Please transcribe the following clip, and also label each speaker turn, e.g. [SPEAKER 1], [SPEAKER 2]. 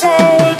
[SPEAKER 1] take.